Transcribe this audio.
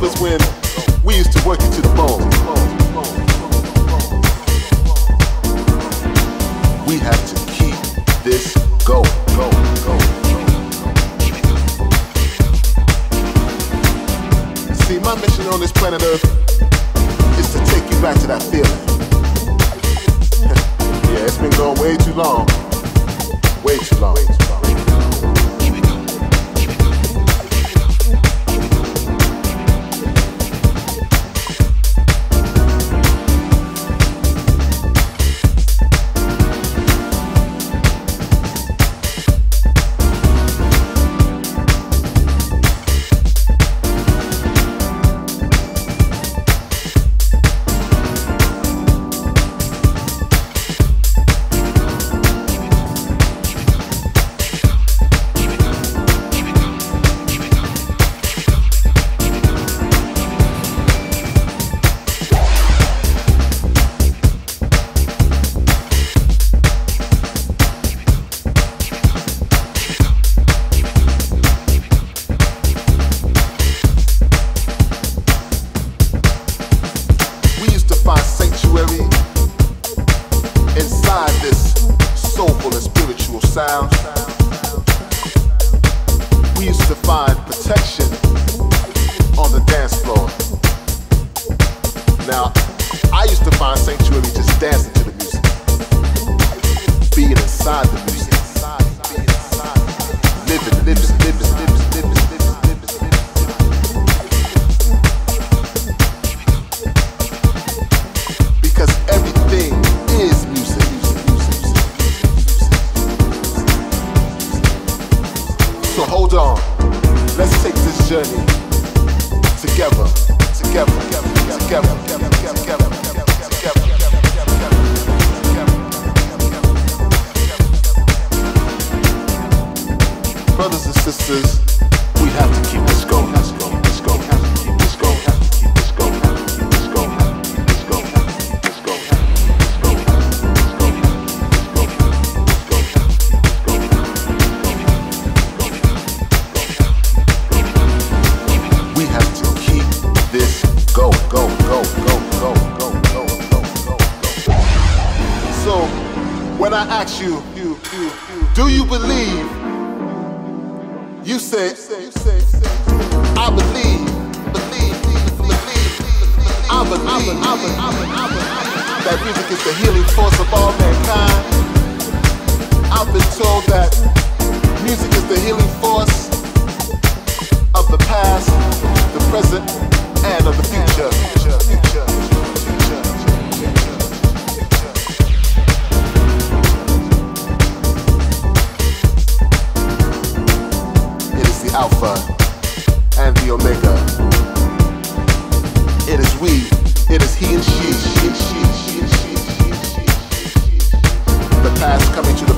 remembers when we used to work it to the bone? We have to keep this. Go, go, go. See, my mission on this planet Earth is to take you back to that feeling. yeah, it's been going way too long. Way too long. Sound. We used to find protection on the dance floor. Now, I used to find sanctuary just dancing to the music, being inside the music, living, living, living, living, living, journey together, together, together, together, together, Brothers and sisters, we have to keep this going. Ask you, you, you, do you believe? You say, I believe, believe, believe, I believe, I believe that music is the healing force of all it is he and she. The past coming to the